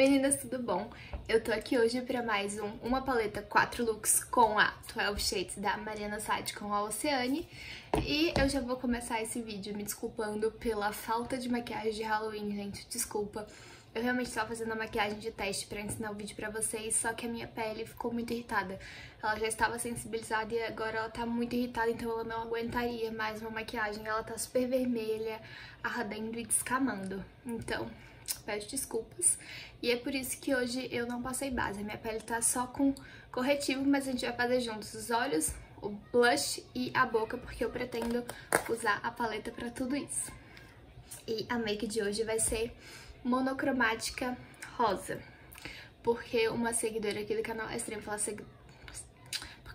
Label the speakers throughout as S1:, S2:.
S1: meninas, tudo bom? Eu tô aqui hoje pra mais um Uma Paleta 4 Looks com a 12 Shades da Mariana Sade com a Oceane E eu já vou começar esse vídeo me desculpando pela falta de maquiagem de Halloween, gente, desculpa eu realmente estava fazendo a maquiagem de teste para ensinar o vídeo pra vocês, só que a minha pele ficou muito irritada. Ela já estava sensibilizada e agora ela tá muito irritada, então ela não aguentaria mais uma maquiagem. Ela tá super vermelha, ardendo e descamando. Então, peço desculpas. E é por isso que hoje eu não passei base. A minha pele tá só com corretivo, mas a gente vai fazer juntos os olhos, o blush e a boca, porque eu pretendo usar a paleta pra tudo isso. E a make de hoje vai ser monocromática rosa. Porque uma seguidora aqui do canal, é estranho falar seguidora,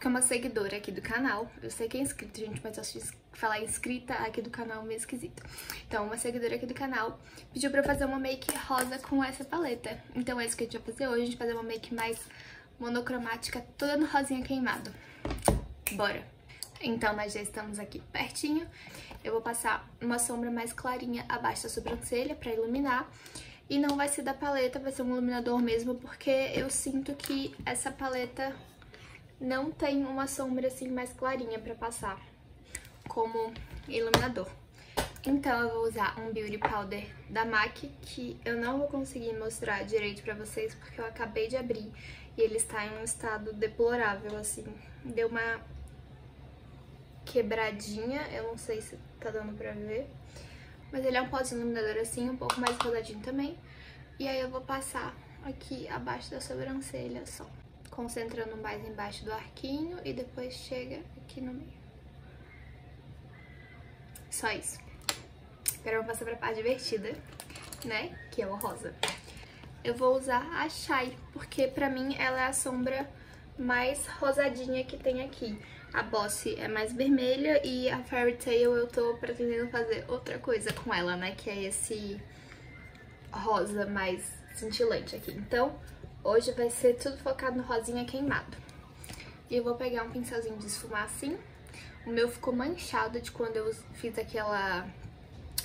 S1: uma seguidora aqui do canal, eu sei que é inscrita, gente, mas acho falar inscrita aqui do canal meio esquisito. Então, uma seguidora aqui do canal pediu pra eu fazer uma make rosa com essa paleta. Então é isso que a gente vai fazer hoje, a gente vai fazer uma make mais monocromática, toda no rosinha queimado. Bora! Então, nós já estamos aqui pertinho. Eu vou passar uma sombra mais clarinha abaixo da sobrancelha pra iluminar. E não vai ser da paleta, vai ser um iluminador mesmo, porque eu sinto que essa paleta não tem uma sombra assim mais clarinha pra passar como iluminador. Então eu vou usar um Beauty Powder da MAC, que eu não vou conseguir mostrar direito pra vocês, porque eu acabei de abrir e ele está em um estado deplorável, assim. Deu uma quebradinha, eu não sei se tá dando pra ver. Mas ele é um pozinho iluminador assim, um pouco mais rosadinho também. E aí eu vou passar aqui abaixo da sobrancelha só. Concentrando mais embaixo do arquinho e depois chega aqui no meio. Só isso. Agora eu vou passar pra parte divertida, né? Que é o rosa. Eu vou usar a Shai, porque pra mim ela é a sombra mais rosadinha que tem aqui. A Boss é mais vermelha e a Fairy Tail eu tô pretendendo fazer outra coisa com ela, né? Que é esse rosa mais cintilante aqui. Então, hoje vai ser tudo focado no rosinha queimado. E eu vou pegar um pincelzinho de esfumar assim. O meu ficou manchado de quando eu fiz aquela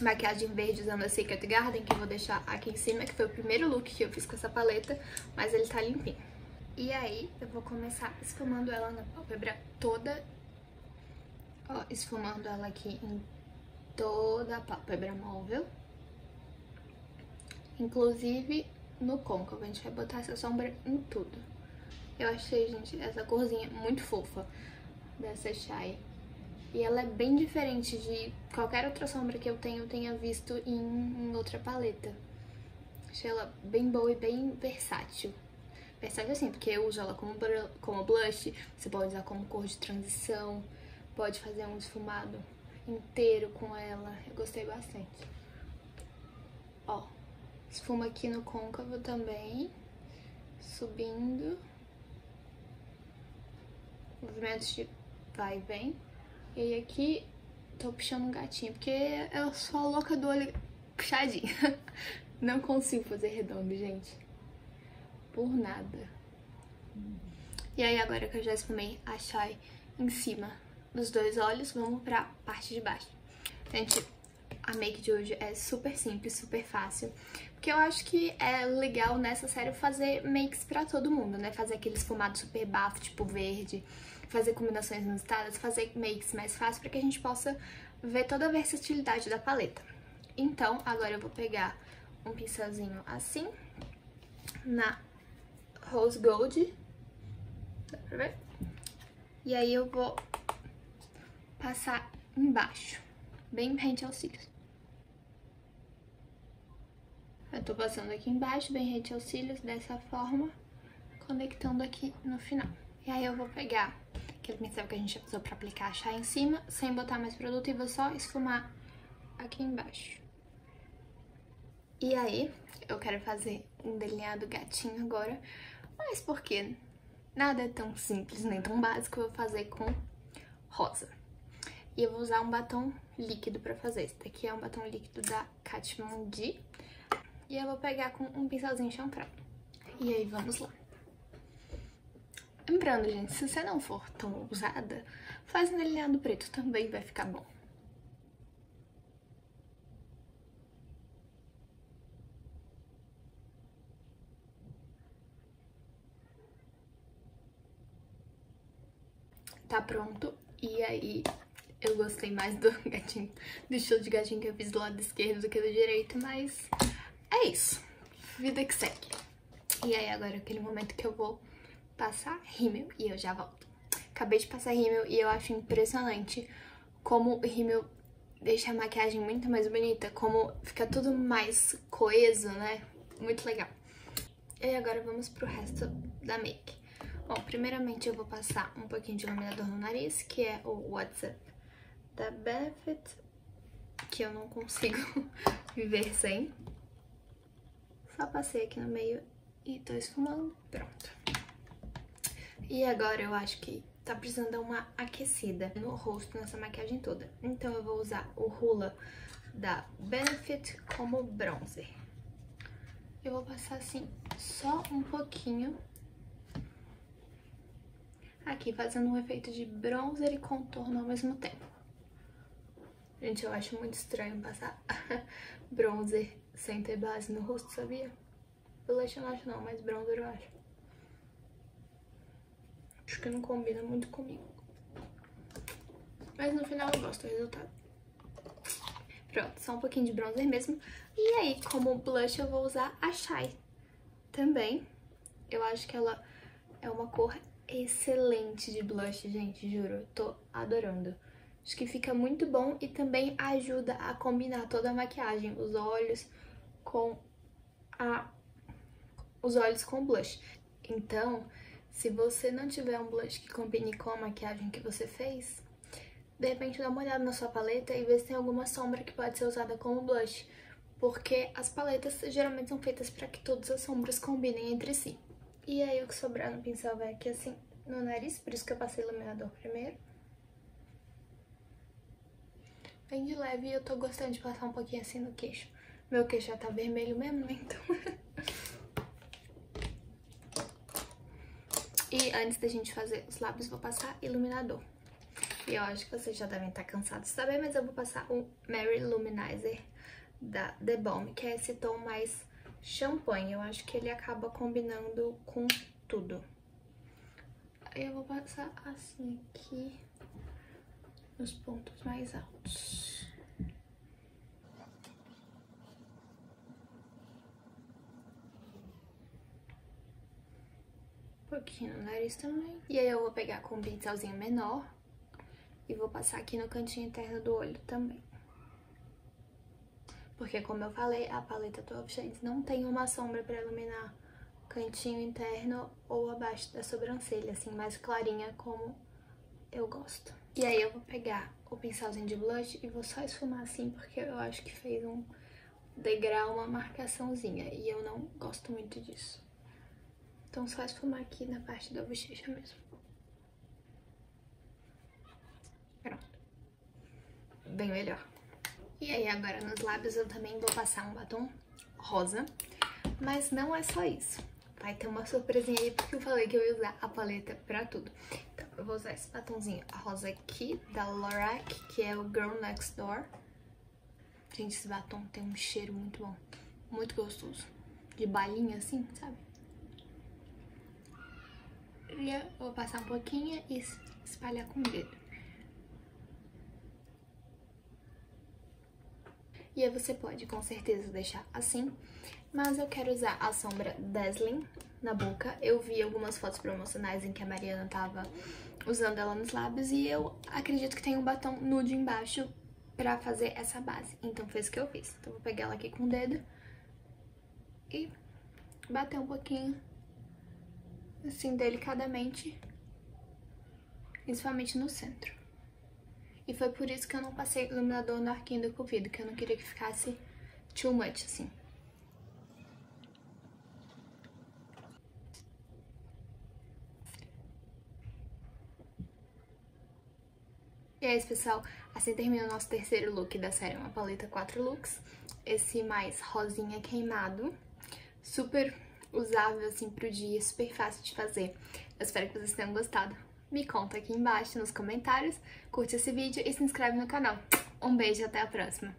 S1: maquiagem verde usando a Secret Garden, que eu vou deixar aqui em cima, que foi o primeiro look que eu fiz com essa paleta, mas ele tá limpinho. E aí, eu vou começar esfumando ela na pálpebra toda. Ó, esfumando ela aqui em toda a pálpebra móvel. Inclusive no côncavo. A gente vai botar essa sombra em tudo. Eu achei, gente, essa corzinha muito fofa dessa Shai. E ela é bem diferente de qualquer outra sombra que eu tenho, tenha visto em, em outra paleta. Achei ela bem boa e bem versátil. Percebe assim, porque eu uso ela como, como blush, você pode usar como cor de transição, pode fazer um esfumado inteiro com ela. Eu gostei bastante. Esfuma aqui no côncavo também, subindo. Movimentos de vai e vem. E aí aqui, tô puxando um gatinho, porque eu sou a louca do olho puxadinho. Não consigo fazer redondo, gente por nada. E aí agora que eu já esfumei a Shai em cima dos dois olhos, vamos pra parte de baixo. Gente, a make de hoje é super simples, super fácil. Porque eu acho que é legal nessa série fazer makes pra todo mundo, né? Fazer aquele esfumado super bafo, tipo verde, fazer combinações inusitadas, fazer makes mais fácil pra que a gente possa ver toda a versatilidade da paleta. Então, agora eu vou pegar um pincelzinho assim, na Rose Gold. Dá pra ver? E aí eu vou passar embaixo, bem rente aos cílios. Eu tô passando aqui embaixo, bem rente aos cílios, dessa forma, conectando aqui no final. E aí eu vou pegar aquele pincel que a gente usou pra aplicar a chá em cima, sem botar mais produto, e vou só esfumar aqui embaixo. E aí, eu quero fazer um delineado gatinho agora, mas porque nada é tão simples nem tão básico, eu vou fazer com rosa. E eu vou usar um batom líquido pra fazer. Esse daqui é um batom líquido da Kat. E eu vou pegar com um pincelzinho chanfrão. E aí, vamos lá. Lembrando, gente, se você não for tão ousada, faz um delineado preto também vai ficar bom. Tá pronto. E aí, eu gostei mais do gatinho, do estilo de gatinho que eu fiz do lado esquerdo do que do direito, mas é isso. Vida que segue. E aí agora é aquele momento que eu vou passar rímel e eu já volto. Acabei de passar rímel e eu acho impressionante como o rímel deixa a maquiagem muito mais bonita, como fica tudo mais coeso, né? Muito legal. E agora vamos pro resto da make. Bom, primeiramente eu vou passar um pouquinho de iluminador no nariz, que é o WhatsApp da Benefit, que eu não consigo viver sem. Só passei aqui no meio e tô esfumando. Pronto. E agora eu acho que tá precisando dar uma aquecida no rosto, nessa maquiagem toda. Então eu vou usar o Hula da Benefit como bronzer. Eu vou passar assim, só um pouquinho. Aqui, fazendo um efeito de bronzer e contorno ao mesmo tempo. Gente, eu acho muito estranho passar bronzer sem ter base no rosto, sabia? Blush eu não acho não, mas bronzer eu acho. Acho que não combina muito comigo. Mas no final eu gosto do resultado. Pronto, só um pouquinho de bronzer mesmo. E aí, como blush, eu vou usar a Shai também. Eu acho que ela é uma cor excelente de blush, gente, juro. Tô adorando. Acho que fica muito bom e também ajuda a combinar toda a maquiagem, os olhos com a os olhos com blush. Então, se você não tiver um blush que combine com a maquiagem que você fez, de repente dá uma olhada na sua paleta e vê se tem alguma sombra que pode ser usada como blush. Porque as paletas geralmente são feitas para que todas as sombras combinem entre si. E aí o que sobrar no pincel vai aqui assim no nariz, por isso que eu passei iluminador primeiro. Bem de leve e eu tô gostando de passar um pouquinho assim no queixo. Meu queixo já tá vermelho mesmo, né? Então... E antes da gente fazer os lábios, vou passar iluminador. E eu acho que vocês já devem estar cansados de saber, mas eu vou passar o Mary Luminizer da The Balm, que é esse tom mais champanhe. Eu acho que ele acaba combinando com tudo. Aí eu vou passar assim aqui, nos pontos mais altos. pouquinho no nariz também. E aí eu vou pegar com um pincelzinho menor e vou passar aqui no cantinho interno do olho também. Porque, como eu falei, a paleta 12 Shades não tem uma sombra pra iluminar cantinho interno ou abaixo da sobrancelha, assim, mais clarinha como eu gosto. E aí eu vou pegar o pincelzinho de blush e vou só esfumar assim, porque eu acho que fez um degrau, uma marcaçãozinha, e eu não gosto muito disso. Então só esfumar aqui na parte da bochecha mesmo. Pronto. Bem melhor. E aí agora nos lábios eu também vou passar um batom rosa. Mas não é só isso. Vai ter uma surpresinha aí, porque eu falei que eu ia usar a paleta pra tudo. Eu vou usar esse batomzinho rosa aqui, da Lorac, que é o Girl Next Door. Gente, esse batom tem um cheiro muito bom, muito gostoso. De balinha assim, sabe? eu vou passar um pouquinho e espalhar com o dedo. E aí você pode, com certeza, deixar assim. Mas eu quero usar a sombra Dazzling na boca. Eu vi algumas fotos promocionais em que a Mariana tava usando ela nos lábios. E eu acredito que tem um batom nude embaixo pra fazer essa base. Então foi isso que eu fiz. Então vou pegar ela aqui com o dedo e bater um pouquinho assim, delicadamente, principalmente no centro. E foi por isso que eu não passei iluminador no arquinho do cupido, que eu não queria que ficasse too much, assim. E é isso, pessoal. Assim termina o nosso terceiro look da série Uma Paleta 4 Looks. Esse mais rosinha queimado. Super usável assim pro dia, super fácil de fazer. Eu espero que vocês tenham gostado. Me conta aqui embaixo nos comentários, curte esse vídeo e se inscreve no canal. Um beijo e até a próxima!